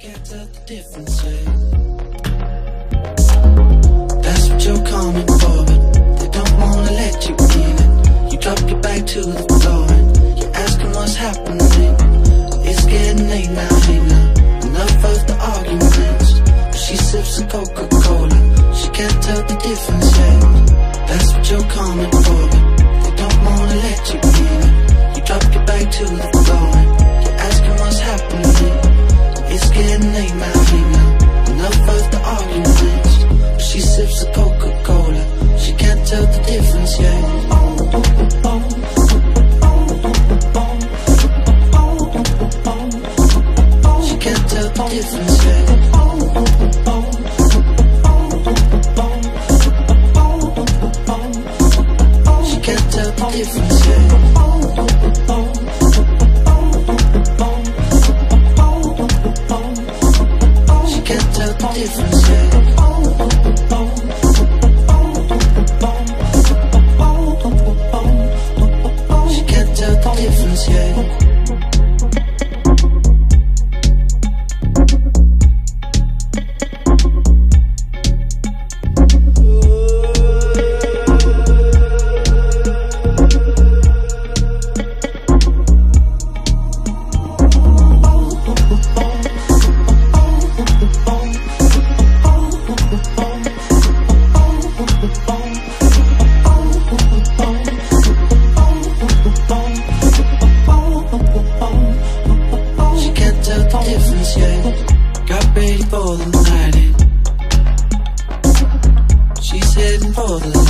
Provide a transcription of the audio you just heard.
can't tell the difference yet. That's what you're coming for, but they don't wanna let you in it. You drop your back to the floor and you're asking what's happening. It's getting late now, hey now. Enough of the arguments. She sips a Coca-Cola. She can't tell the difference yet. That's what you're coming for, tell the difference, yeah. Difference, yeah. Difference, yeah. She can't tell the difference, yeah. todos.